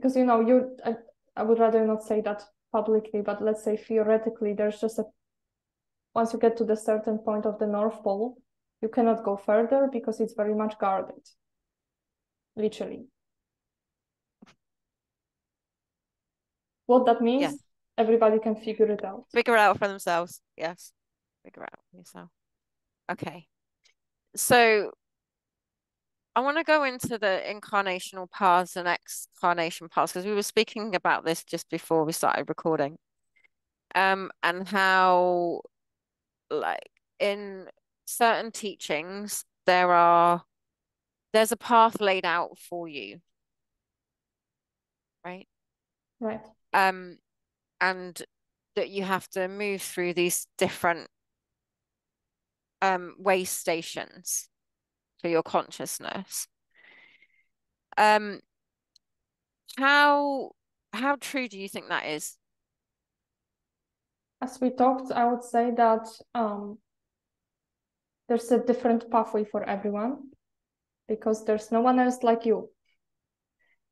Because you know, you I, I would rather not say that publicly, but let's say theoretically, there's just a once you get to the certain point of the North Pole, you cannot go further because it's very much guarded. Literally. What that means, Yeah. everybody can figure it out. Figure it out for themselves. Yes. Figure it out for yourself. Okay. So I want to go into the incarnational paths and excarnation paths because we were speaking about this just before we started recording. Um, and how like in certain teachings there are there's a path laid out for you. Right? Right. um, and that you have to move through these different um, way stations for your consciousness. Um, how how true do you think that is? As we talked, I would say that um, there's a different pathway for everyone because there's no one else like you.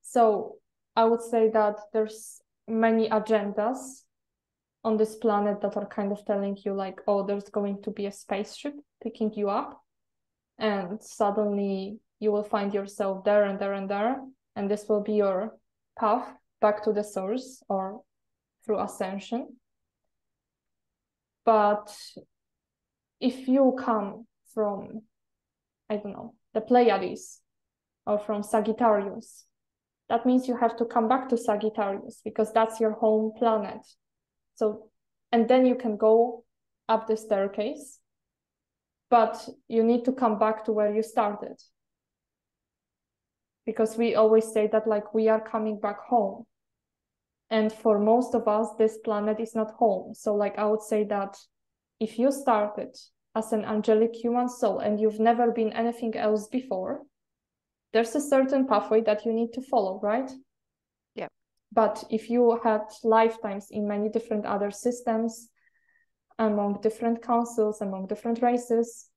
So I would say that there's many agendas on this planet that are kind of telling you like, oh, there's going to be a spaceship picking you up, and suddenly you will find yourself there and there and there, and this will be your path back to the source or through ascension. But if you come from, I don't know, the Pleiades or from Sagittarius, that means you have to come back to Sagittarius because that's your home planet. So, and then you can go up the staircase, but you need to come back to where you started. Because we always say that, like, we are coming back home. And for most of us, this planet is not home. So, like, I would say that if you started as an angelic human soul and you've never been anything else before, there's a certain pathway that you need to follow, right? Yeah. But if you had lifetimes in many different other systems, among different councils, among different races,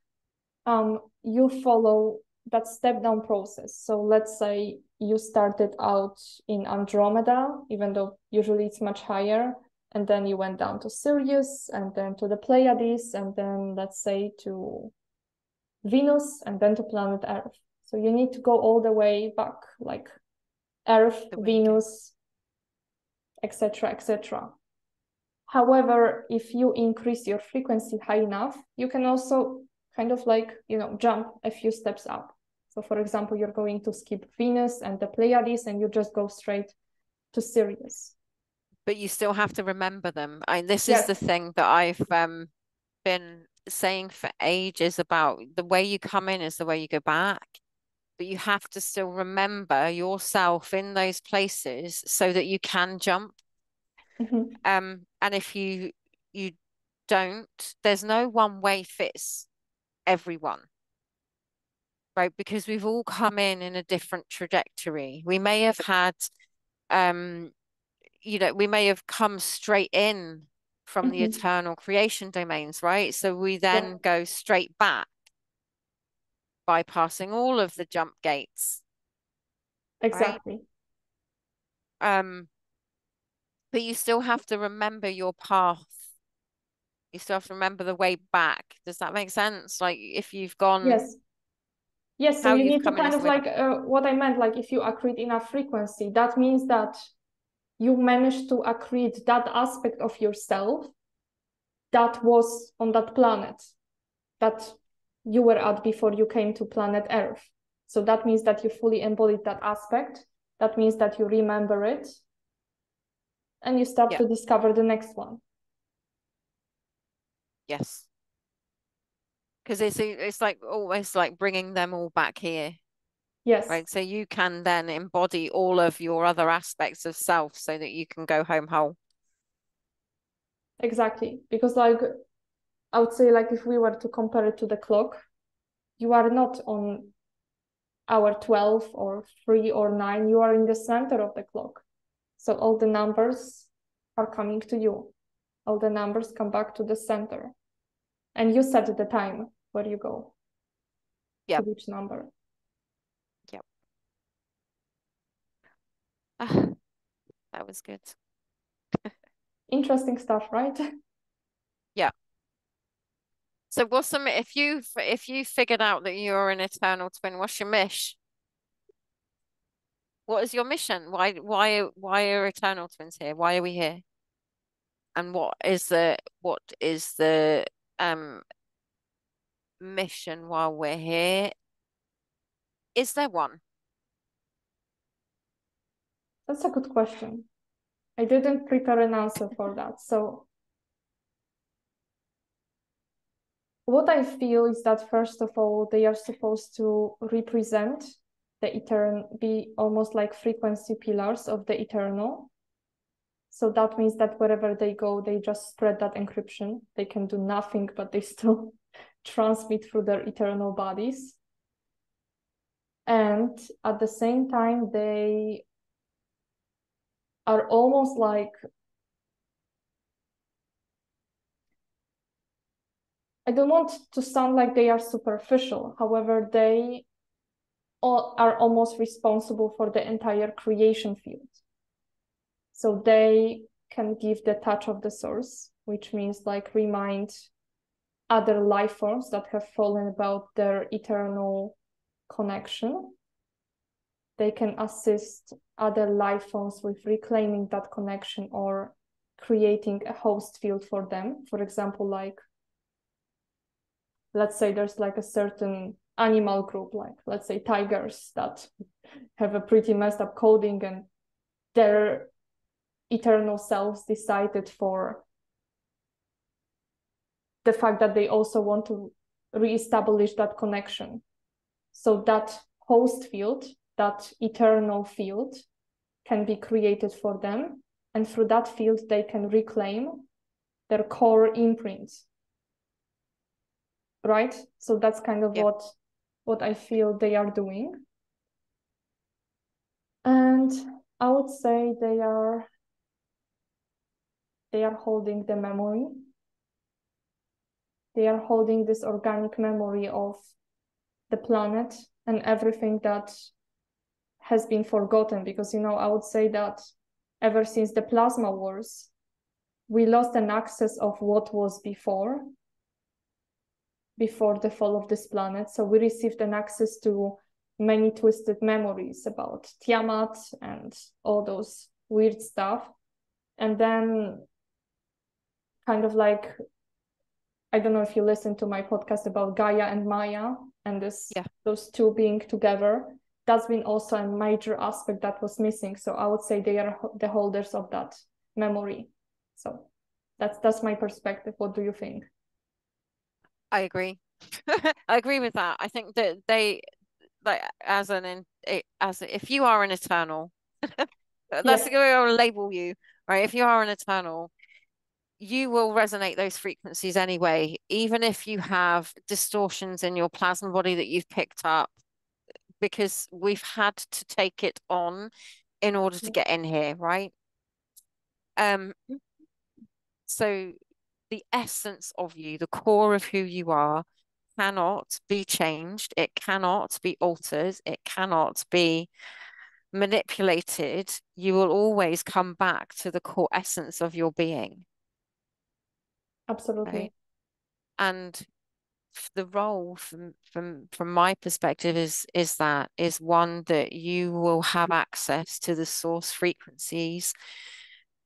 um, you follow that step down process. So let's say you started out in Andromeda, even though usually it's much higher, and then you went down to Sirius, and then to the Pleiades, and then let's say to Venus, and then to planet Earth. So you need to go all the way back, like Earth, Venus, etc., etc. However, if you increase your frequency high enough, you can also kind of like, you know, jump a few steps up. So for example, you're going to skip Venus and the Pleiades and you just go straight to Sirius. But you still have to remember them. I this Yes. is the thing that I've um been saying for ages about the way you come in is the way you go back. But you have to still remember yourself in those places so that you can jump. Mhm. Um, and if you you don't, there's no one way fits everyone. Right? Because we've all come in in a different trajectory. We may have had um you know, we may have come straight in from the Mhm. eternal creation domains, right? So we then go straight back, bypassing all of the jump gates. Exactly. Um, but you still have to remember your path. You still have to remember the way back. Does that make sense? Like if you've gone, Yes. Yes, so you need to kind of way like uh, what I meant, like if you accrete enough frequency, that means that you managed to accrete that aspect of yourself that was on that planet that you were at before you came to planet Earth. So that means that you fully embodied that aspect. That means that you remember it and you stop Yeah. to discover the next one. yes. Because it's it's like always like bringing them all back here. Yes. right? So you can then embody all of your other aspects of self so that you can go home whole. Exactly. Because like I would say like if we were to compare it to the clock, you are not on hour 12 or 3 or 9 you are in the center of the clock so all the numbers are coming to you. All the numbers come back to the center. And you set the time where you go yeah which number. Yep. Ah, that was good. Interesting stuff right? Yeah. So what's some if you if you figured out that you're an eternal twin what's your mish what is your mission? Why why why are eternal twins here? Why are we here? And what is the what is the um mission while we're here? Is there one? That's a good question. I didn't prepare an answer for that. So what i feel is that first of all they are supposed to represent the eternal be almost like frequency pillars of the eternal so that means that wherever they go, they just spread that encryption. They can do nothing, but they still transmit through their eternal bodies. And at the same time, they are almost like I don't want to sound like they are superficial. However, they are almost responsible for the entire creation field. So they can give the touch of the source, which means like remind other life forms that have fallen about their eternal connection. They can assist other life forms with reclaiming that connection or creating a host field for them. For example, like let's say there's like a certain animal group, like let's say tigers that have a pretty messed up coding and their eternal selves decided for the fact that they also want to reestablish that connection. So that host field, that eternal field, can be created for them. And through that field, they can reclaim their core imprint. Right? So that's kind of yep. what what I feel they are doing. And I would say they are they are holding the memory. They are holding this organic memory of the planet and everything that has been forgotten. Because, you know, I would say that ever since the plasma wars, we lost an access of what was before, before the fall of this planet. So we received an access to many twisted memories about Tiamat and all those weird stuff. And then kind of like I don't know if you listen to my podcast about Gaia and Maya and this yeah. those two being together. That's been also a major aspect that was missing. So I would say they are the holders of that memory. So that's that's my perspective. What do you think? I agree. I agree with that. I think that they like as an in, as if you are an eternal, that's the way I'll label you, right? If you are an eternal, you will resonate those frequencies anyway, even if you have distortions in your plasma body that you've picked up, because we've had to take it on in order to get in here, right? Um, so the essence of you, the core of who you are, cannot be changed. It cannot be altered. It cannot be manipulated. You will always come back to the core essence of your being. Absolutely. Right? And the role from from from my perspective is is that is one that you will have access to the source frequencies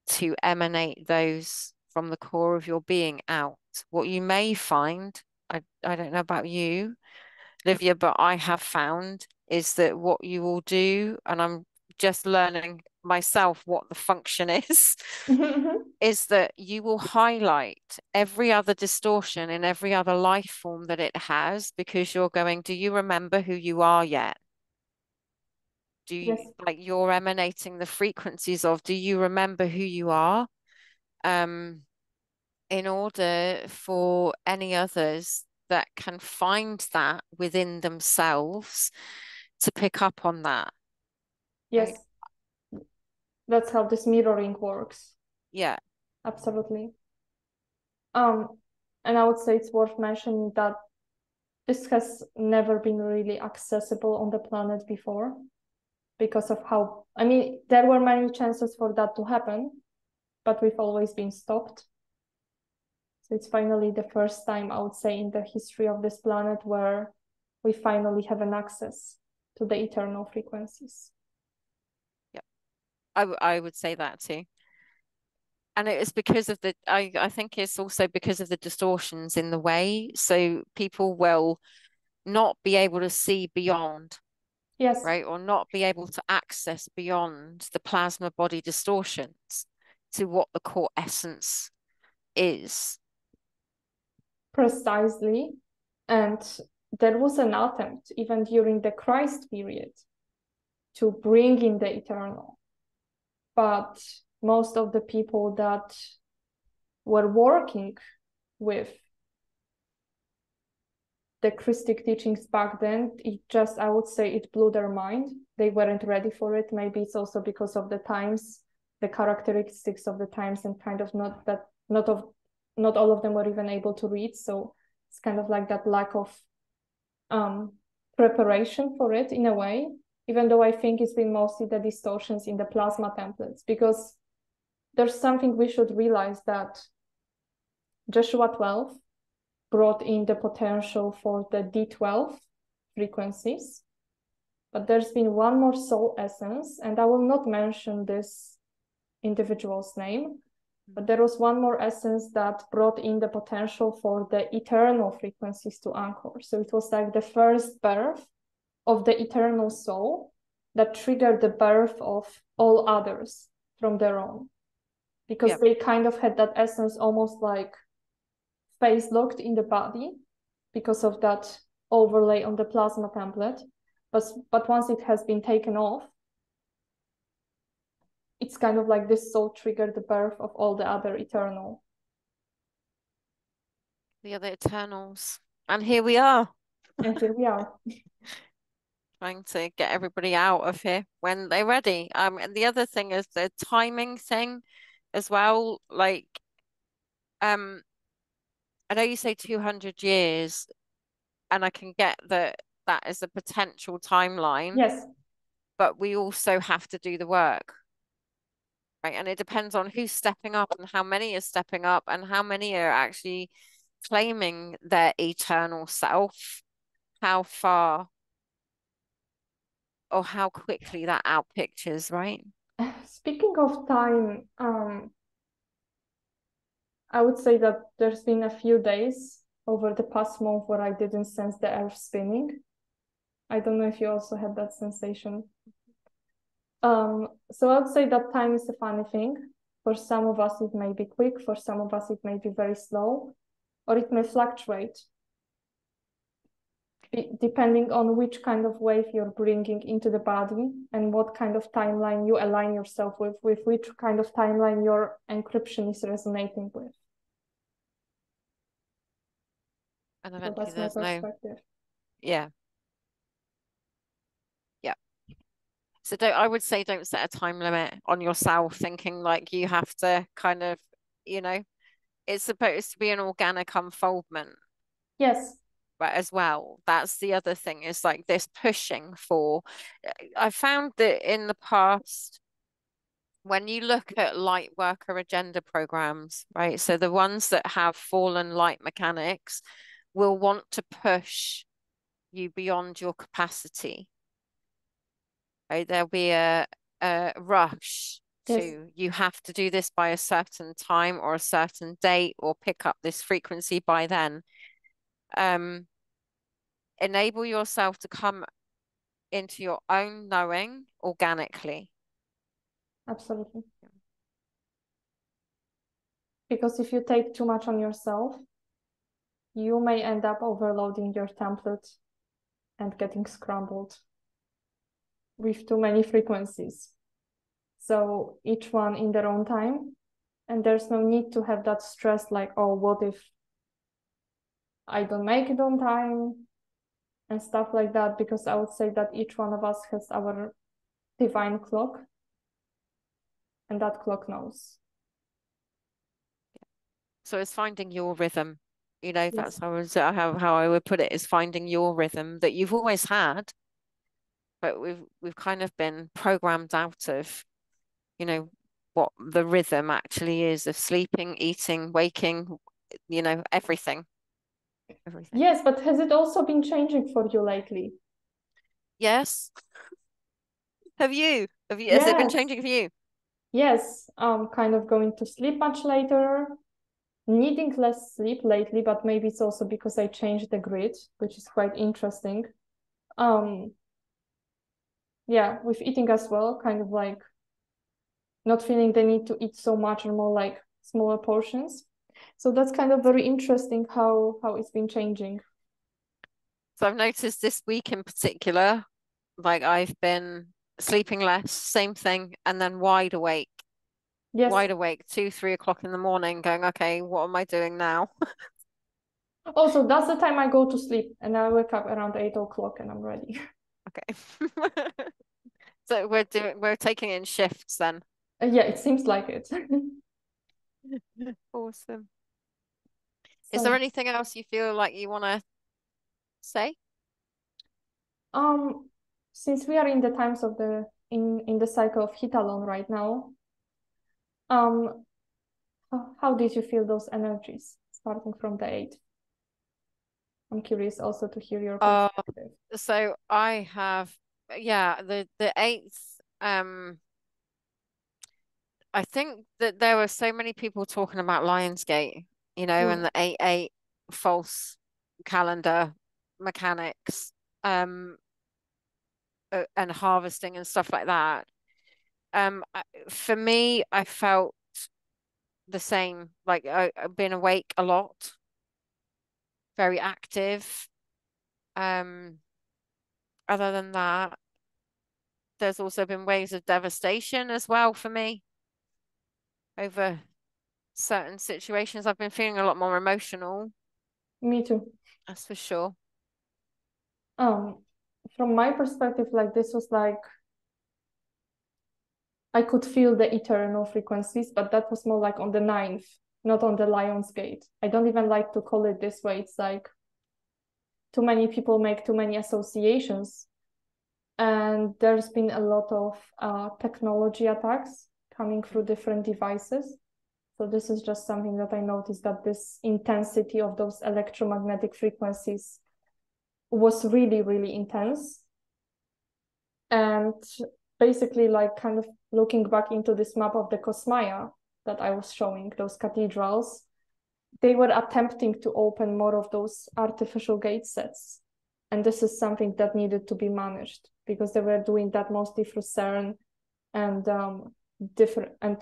to emanate those from the core of your being out. What you may find, I, I don't know about you, Livia, but I have found is that what you will do, and I'm just learning myself what the function is, mm-hmm. is that you will highlight every other distortion in every other life form that it has because you're going, do you remember who you are yet? Do you yes. like you're emanating the frequencies of do you remember who you are? Um in order for any others that can find that within themselves to pick up on that. Yes. Right? That's how this mirroring works. Yeah. Absolutely. Um, and I would say it's worth mentioning that this has never been really accessible on the planet before because of how I mean there were many chances for that to happen, but we've always been stopped. So it's finally the first time I would say in the history of this planet where we finally have an access to the eternal frequencies. Yeah, I, I would say that too. And it is because of the, I, I think it's also because of the distortions in the way. So people will not be able to see beyond. Yes. Right. Or not be able to access beyond the plasma body distortions to what the core essence is. Precisely. And there was an attempt, even during the Christ period, to bring in the eternal. But most of the people that were working with the Christic teachings back then, it just, I would say, it blew their mind. They weren't ready for it. Maybe it's also because of the times, the characteristics of the times, and kind of not that, not of, not all of them were even able to read. So it's kind of like that lack of um, preparation for it in a way, even though I think it's been mostly the distortions in the plasma templates, because there's something we should realize that Joshua 12 brought in the potential for the D12 frequencies. But there's been one more soul essence, and I will not mention this individual's name, mm-hmm. but there was one more essence that brought in the potential for the eternal frequencies to anchor. So it was like the first birth of the eternal soul that triggered the birth of all others from their own. Because they kind of had that essence almost like face locked in the body because of that overlay on the plasma template. But, but once it has been taken off, it's kind of like this soul triggered the birth of all the other eternal. The other eternals. And here we are. And here we are. Trying to get everybody out of here when they're ready. Um, and the other thing is the timing thing as well. Like, um, I know you say 200 years, and I can get that that is a potential timeline. Yes. But we also have to do the work right? And it depends on who's stepping up and how many are stepping up and how many are actually claiming their eternal self, how far or how quickly that outpictures, right? Speaking of time, um, I would say that there's been a few days over the past month where I didn't sense the earth spinning. I don't know if you also had that sensation. Um, so I'd say that time is a funny thing. For some of us, it may be quick. For some of us, it may be very slow, or it may fluctuate depending on which kind of wave you're bringing into the body and what kind of timeline you align yourself with, with which kind of timeline your encryption is resonating with. And eventually so there's no, yeah, So don't I would say don't set a time limit on yourself, thinking like you have to kind of, you know, it's supposed to be an organic unfoldment. Yes. But as well, that's the other thing is like this pushing for. I found that in the past, when you look at light worker agenda programs, right? So the ones that have fallen light mechanics will want to push you beyond your capacity There'll be a, a rush yes. to you have to do this by a certain time or a certain date or pick up this frequency by then. Um, enable yourself to come into your own knowing organically. Absolutely. Because if you take too much on yourself, you may end up overloading your template and getting scrambled with too many frequencies. So each one in their own time. And there's no need to have that stress like, oh, what if I don't make it on time? and stuff like that because I would say that each one of us has our divine clock and that clock knows. So it's finding your rhythm. You know, yes. that's how, I, was, how how I would put it is finding your rhythm that you've always had, but we've we've kind of been programmed out of, you know, what the rhythm actually is of sleeping, eating, waking, you know, everything. Everything. Yes, but has it also been changing for you lately? Yes. Have you? Have you? Yes. Has it been changing for you? Yes. Um, kind of going to sleep much later, needing less sleep lately, but maybe it's also because I changed the grid, which is quite interesting. Um, yeah, with eating as well, kind of like not feeling the need to eat so much or more like smaller portions. So that's kind of very interesting how how it's been changing. So I've noticed this week in particular, like I've been sleeping less, same thing, and then wide awake. Yes. Wide awake, two, three o'clock in the morning, going, okay, what am I doing now? also, that's the time I go to sleep and I wake up around eight o'clock and I'm ready. Okay. so we're doing we're taking in shifts then. Uh, yeah, it seems like it. awesome. So, Is there anything else you feel like you want to say? Um, since we are in the times of the in in the cycle of Hethalon right now, um, how did you feel those energies starting from the eight? I'm curious also to hear your uh, perspective. Uh, so I have, yeah, the the eighth. Um, I think that there were so many people talking about Lionsgate, you know, mm. and the eight eight false calendar mechanics, um, and harvesting and stuff like that. Um, for me, I felt the same. Like I, I've been awake a lot, very active. Um, other than that, there's also been waves of devastation as well for me over certain situations. I've been feeling a lot more emotional. Me too. That's for sure. Um, from my perspective, like this was like I could feel the eternal frequencies, but that was more like on the ninth, not on the Lion's Gate. I don't even like to call it this way. It's like too many people make too many associations. And there's been a lot of uh, technology attacks coming through different devices. So this is just something that I noticed that this intensity of those electromagnetic frequencies was really, really intense. And basically like kind of looking back into this map of the Kosmaya that I was showing, those cathedrals, they were attempting to open more of those artificial gate sets. And this is something that needed to be managed because they were doing that mostly through CERN and um, different and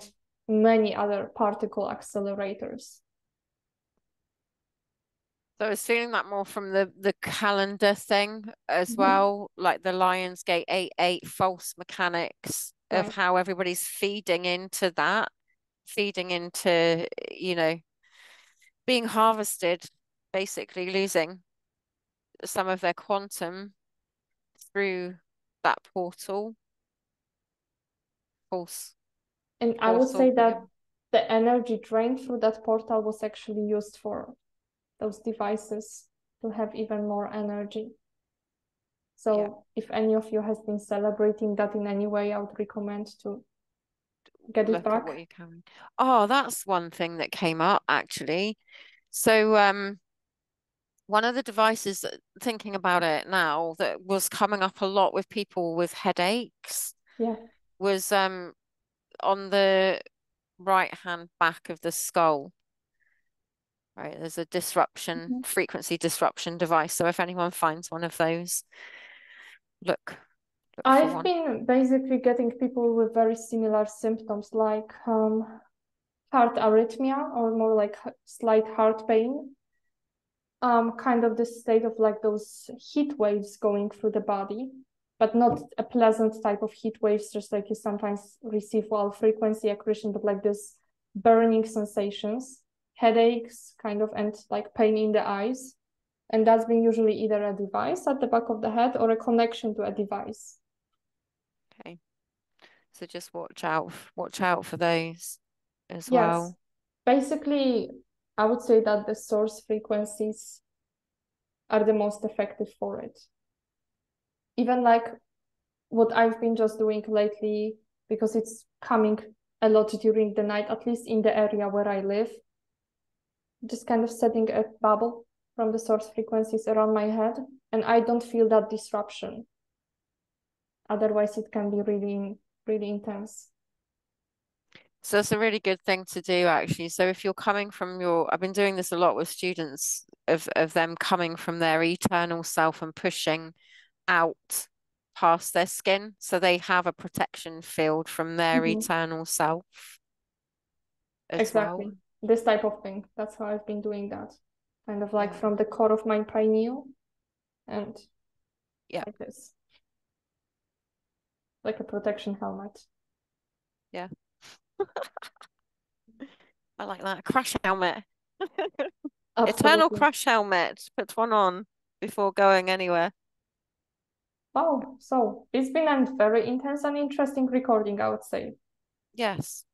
many other particle accelerators. So I was feeling that more from the the calendar thing as mm-hmm. well, like the Lionsgate 8 8 false mechanics right. of how everybody's feeding into that, feeding into, you know, being harvested, basically losing some of their quantum through that portal. False. And I would say that the energy drained through that portal was actually used for those devices to have even more energy. So yeah. if any of you has been celebrating that in any way, I would recommend to get it back. what you can. Oh, that's one thing that came up actually. So um one of the devices that thinking about it now that was coming up a lot with people with headaches yeah was um on the right hand back of the skull right there's a disruption mm-hmm. frequency disruption device so if anyone finds one of those look i've been basically getting people with very similar symptoms like um, heart arrhythmia or more like slight heart pain. Um, kind of this state of like those heat waves going through the body but not a pleasant type of heat waves just like you sometimes receive while frequency accretion but like this burning sensations headaches kind of and like pain in the eyes. And that's been usually either a device at the back of the head or a connection to a device. So just watch out, watch out for those as Yes. well. Basically, I would say that the source frequencies are the most effective for it. Even like what I've been just doing lately, because it's coming a lot during the night, at least in the area where I live, just kind of setting a bubble from the source frequencies around my head, and I don't feel that disruption. Otherwise, it can be really, really intense. So it's a really good thing to do actually. So if you're coming from your, I've been doing this a lot with students of of them coming from their eternal self and pushing out past their skin, so they have a protection field from their Mhm. eternal self Exactly. well. This type of thing. That's how I've been doing that. Kind of like Yeah. from the core of my pineal and Yeah. like this. Like a protection helmet. Yeah. I like that crash helmet. Eternal crash helmet. Put one on before going anywhere. Wow. So it's been a very intense and interesting recording, I would say. Yes.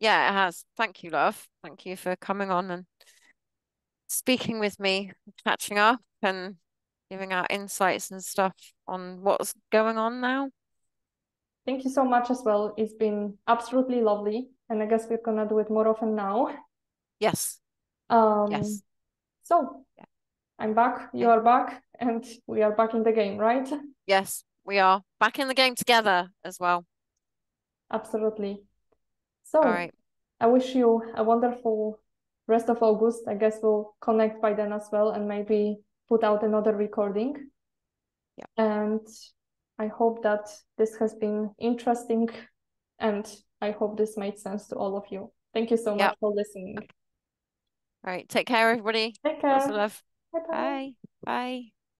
Yeah, it has. Thank you, love. Thank you for coming on and speaking with me, catching up and giving out insights and stuff on what's going on now. Thank you so much as well. It's been absolutely lovely. And I guess we're gonna do it more often now. Yes. Um, Yes. so Yeah. I'm back, you Okay. are back, and we are back in the game, right? Yes, we are back in the game together as well. Absolutely. So All right. I wish you a wonderful rest of August. I guess we'll connect by then as well and maybe put out another recording. Yeah. And I hope that this has been interesting and I hope this made sense to all of you. Thank you so much for listening. All right. Take care, everybody. Take care. Lots of love. Bye-bye. Bye. Bye.